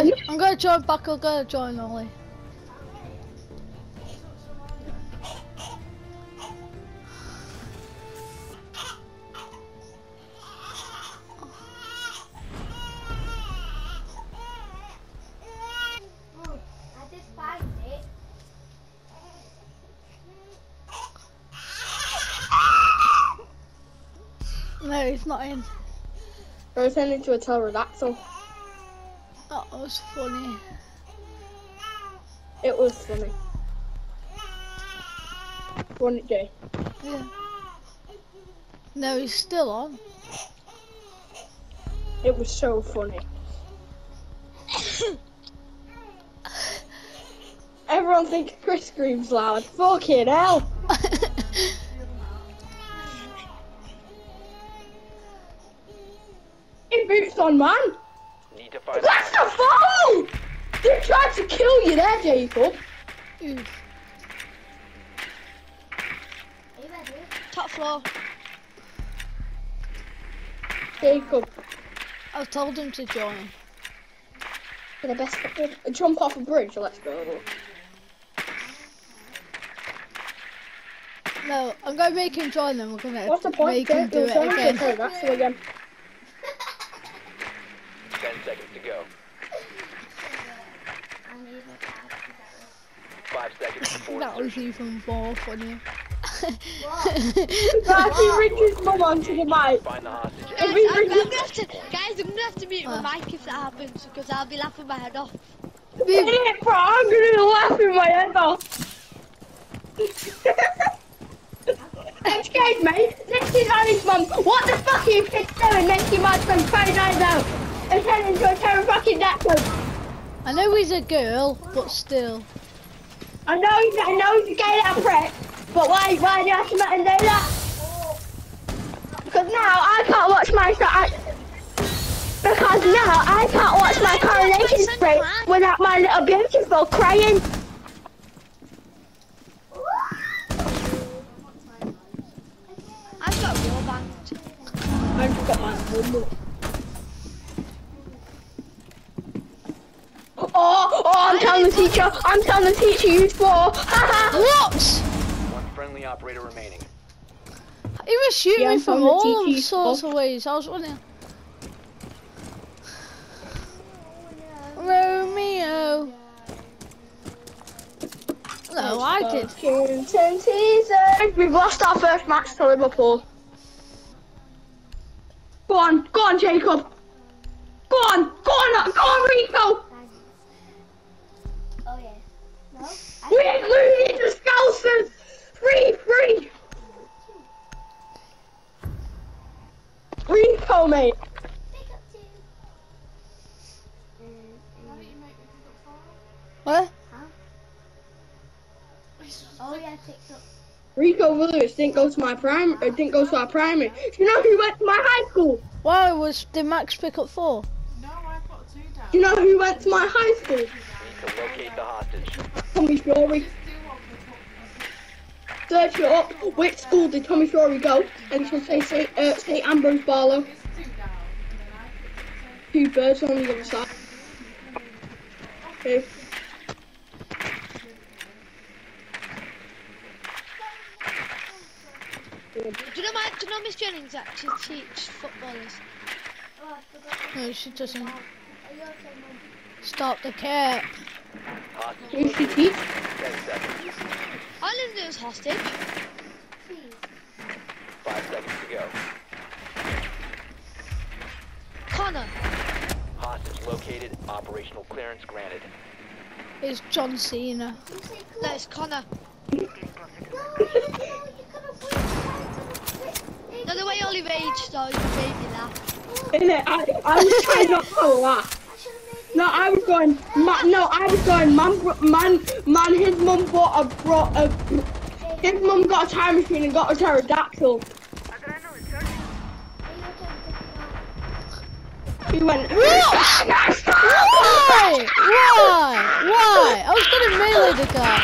I'm gonna join back. I'm gonna join Ollie. No, he's not in. I was turning into a pterodactyl. That was funny. It was funny. Wasn't it, Jay? Yeah. No, he's still on. It was so funny. Everyone thinks Chris screams loud. Fucking hell. He boots on man. Need to find That's the foul! They tried to kill you there, Jacob. Oof. Are you ready? Top floor. Jacob. I've told him to join. For the best uh, jump off a bridge, let's go. No, I'm gonna make him join them. We're gonna What's the point? make him do uh, it turning into a again. pterodactyl again. 10 seconds to go. I need my card to get 5 seconds That was even more funny. Guys, he brings his mum onto the mic. Find the hostage. If Guys, he I'm, I'm gonna have to, guys, I'm gonna have to mute Uh. my mic if that happens because I'll be laughing my head off. it, bro, I'm gonna laugh in my head off. Excuse me, this is on mum. What the fuck are you kids doing making my son cry right now? And turn into a terror fucking dactyl. I know he's a girl, but still. I know he's, I know he's a gay little prick, but why, why do you have to let him do that? Because now I can't watch my. I, because now I can't watch my Coronation Street without my little beautiful crying. I've got real band. I've got my mum. Oh, oh, I'm telling the teacher, I'm telling the teacher you swore. Haha. What? One friendly operator remaining. He was shooting Yeah, me I'm from from all TT sorts of ways. I was wondering. Romeo. No, I did. Fucking ten seasons. We've lost our first match to Liverpool. Go on, go on, Jacob. Go on, go on, go on, Rico. Yeah. No? I We included the Scousers. Free, free. Rico, mate. pick up two. What? Huh? Oh yeah, picked up. Rico Williams didn't go to my prime, uh, didn't go to our primary. You know who went to my high school? Why was did Max pick up four? No, I got two. You know who went to my high school? Need to locate the hostage. Tommy Fury. Search it up. Which school did Tommy Fury go? And it should say St. Uh, St. Ambrose Barlow. Two birds on the other side. Okay. Do you know my, do you know Miss Jennings actually teach footballers? Oh, I. No, she doesn't. Are you okay, Mum? Stop the cap. Hostage Who's she located. teach? 10 seconds. I didn't do as hostage. Please. 5 seconds to go. Connor. Hostage located. Operational clearance granted. It's John Cena. You say No, it's Connor. No, no, you could have put No, the way Ollie raged though, you made me laugh. Innit? I, I was trying not to laugh. No, I was going, man, no, I was going, man, man, man, his mum bought a, brought a, his mum got a time machine and got a pterodactyl. He went, Why? Why? Why? I was gonna melee the guy.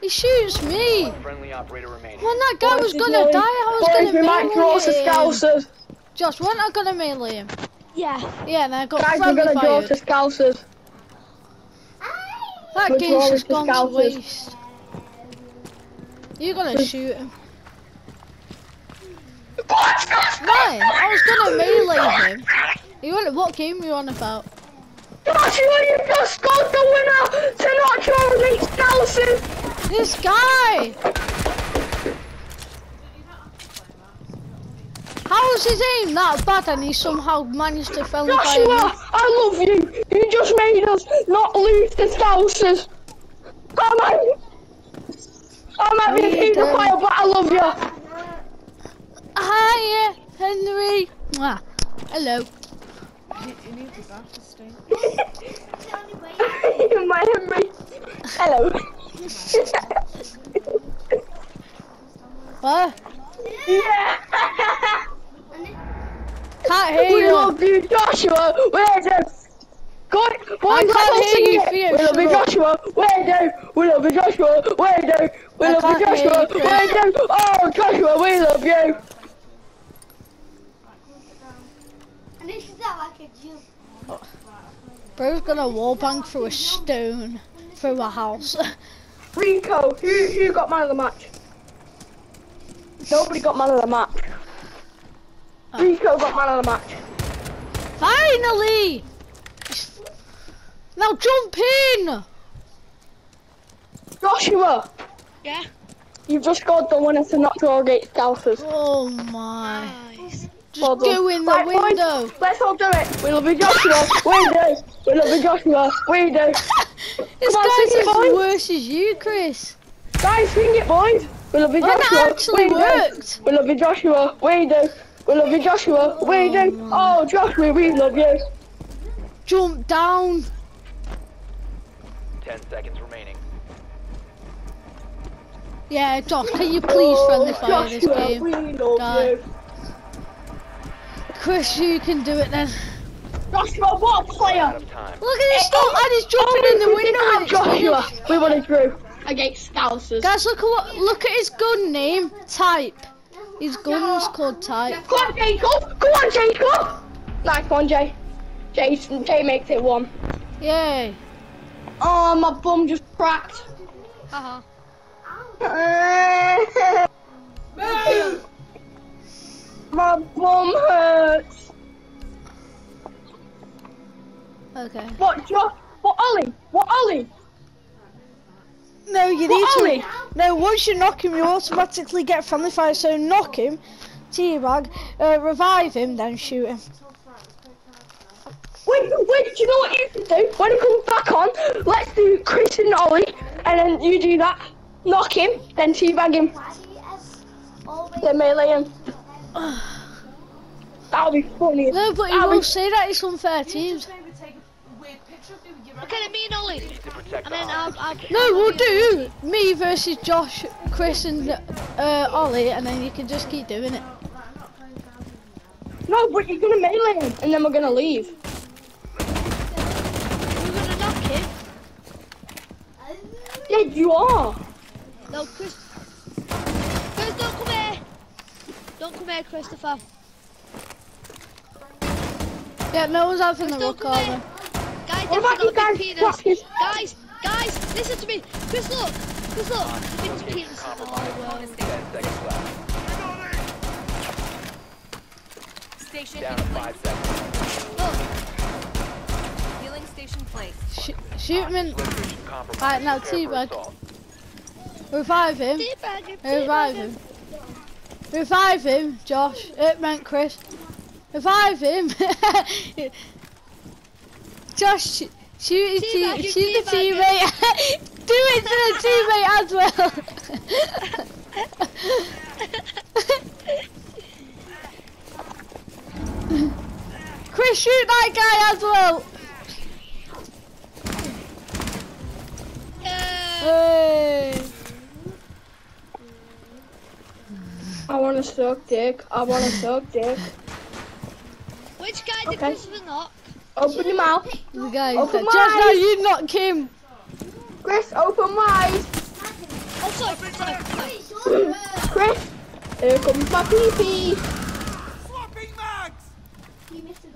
He shoots me. Friendly operator remaining. When that guy was gonna die, I was gonna we might draw some melee him. Josh, when I gonna melee him? Yeah. Yeah, and I got Guys, we're gonna fired. to Scousers. That we're game's just gone to waste. You're gonna shoot him. Why? I was gonna melee him. You want what game are you on about? Joshua, you just scored the winner to not draw against Scousers. This guy! Is his aim that bad and he somehow managed to fire me? Joshua, I love you. You just made us not lose the Scousers. I might, I might be No, a you paedophile, but I love you. Hiya, Henry! Mwah. Hello. My Henry. Hello. What? yeah. Can't hear We you. love you, Joshua. Where's it? Good. I can't hear you, Theo, We love you. Joshua. Where's it? We love you, Joshua. Where's it? We love you, Joshua. you, Chris. Where's it? Oh, Joshua, we love you. And this is a Jew. Bro's gonna wallbang through a stone through a house. Rico, who who got man of the match? Nobody got man of the match. Oh. Rico got man of the match. Finally! Now jump in! Joshua, Yeah. you've just scored the winner to not draw against Scousers. Oh my. Nice. Just Well go in the Right, boys, window. Let's all do it. We love you, Joshua. we do. We love you, Joshua. We do. This on, guy's as boys. worse as you, Chris. Guys, sing it, boys. We love you, Oh, that Joshua. actually we do. We love you, Joshua. We do. We love you, Joshua. We oh, do. Oh, Joshua, we love you. Jump down. Ten seconds remaining. Yeah, Josh, can you please friendly Oh, fire this Joshua, game? we love Die. you. Chris, you can do it then. Joshua, what a player. Out of time. Look at this stop and he's oh, jumping in the window if and we it's didn't have. Joshua, we would have drew against Scousers. Guys, look at what look at his gun name. Type. His gun's called tight. Go on, Jacob. Go on, Jacob. Nice one, Jay. Jason, Jay makes it one. Yay. Oh, my bum just cracked. Haha. my bum hurts. Okay. What, Jo? What, Ollie? What, Ollie? No, you need What, to. No, once you knock him, you automatically get friendly fire. So knock him, teabag, uh, revive him, then shoot him. Wait, wait, do you know what you can do? When he comes back on, let's do Chris and Ollie, and then you do that. Knock him, then teabag him, Why as always then melee him. That'll be funny. No, but That'll will be- say that it's unfair teams. Okay, then me and Ollie. Need to protect And then. I'll, I'll No, we'll do me versus Josh, Chris, and uh, Ollie, and then you can just keep doing it. No, but you're gonna melee him, and then we're gonna leave. We're gonna knock him. Yeah, you are. No, Chris. Chris, don't come here. Don't come here, Christopher. Yeah, no one's having the Chris, don't come here. You you got a guys? big penis. Practice. Guys, guys, listen to me. Chris, look. Chris, look. The biggest Location penis in the compromised. whole world. Ten seconds left. Station Down in five place. seconds. Look. Healing station placed. Sh- shoot him in. Location compromised. Right, now Prepare for teabag. Revive him. Teabag him, Revive him. Revive him, Josh. It meant Chris. Revive him. Josh, sh- shoot his Teabag team, the teammate. Do it to the teammate as well. Chris, shoot that guy as well. Hey. I wanna suck dick. I wanna suck dick. which guy did Okay. Christopher knock? Open your mouth. The guy open my Just now you not Kim. Chris, open wide. Oh, sorry. Chris, here comes my pee pee. Swapping mags. Missed a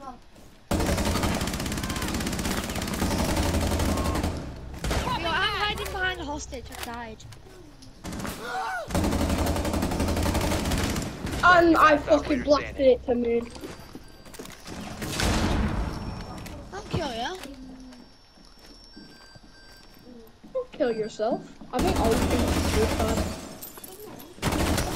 I'm hiding behind a hostage. I died. And I fucking blasted it to. Kill yourself. I think all things are suicide.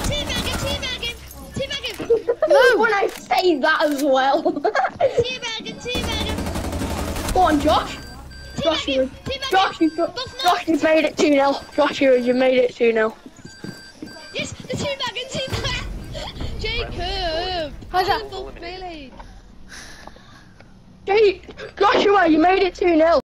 Teabagging, teabagging, teabagging, No! when I say that as well. teabagging, teabagging, Go on, Josh. Josh, you, Josh, you, Both Josh, you've made it 2 0. Josh, you, you made it 2 0. Yes, the teabagging, teabagging. Jacob. How's that? Double Billy. Joshua, you made it 2 0.